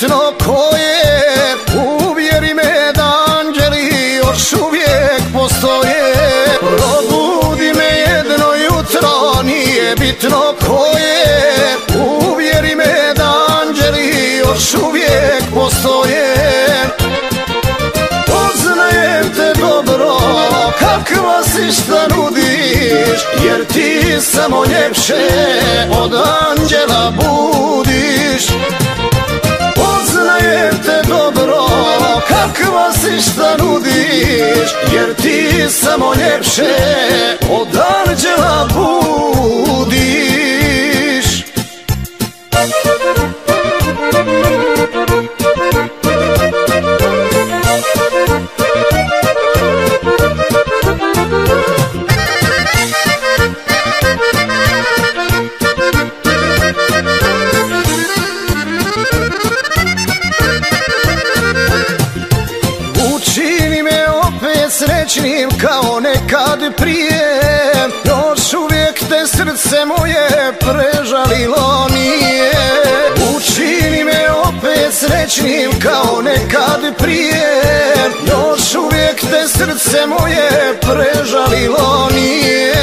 bitno ko je Uvjeri me da anđeli još uvijek postoje. Probudi me jedno jutro nije bitno ko je Uvjeri me da anđeli još uvijek postoje. Poznajem te dobro kakva si šta nudiš Jer ti samo ljepše si šta nudiš Jer ti samo ljepše srećnim kao nekad prije. Još uvijek te srce moje prežalilo nije Učini me opet srećnim kao nekad prije. Još uvijek te srce moje prežalilo nije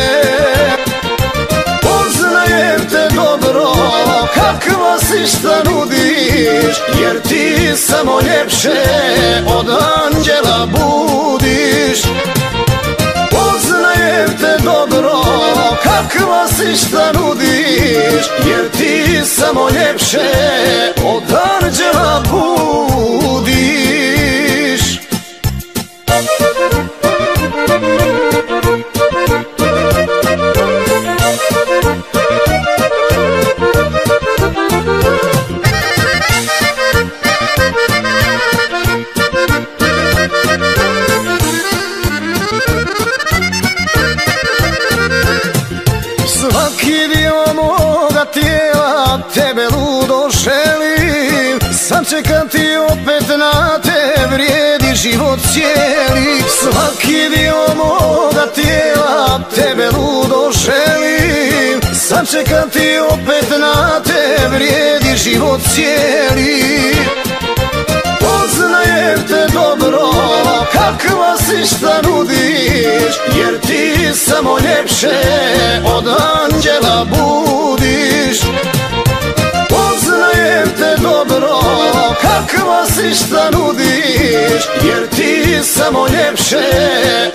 Poznajem te dobro, kakva si šta nudiš? Jer ti samo ljepše od anđela budiš Poznajem te dobro, kakva si šta nudiš? Jer ti samo ljepše Sačekam ti opet na te vrijedi život cijeli. Svaki dio moga tijela tebe ludo želim. Sačekam ti opet na te vrijedi život cijeli. Poznajem te dobro, kakva si šta nudiš Jer ti samo ljepše si šta nudiš Jer ti samo ljepše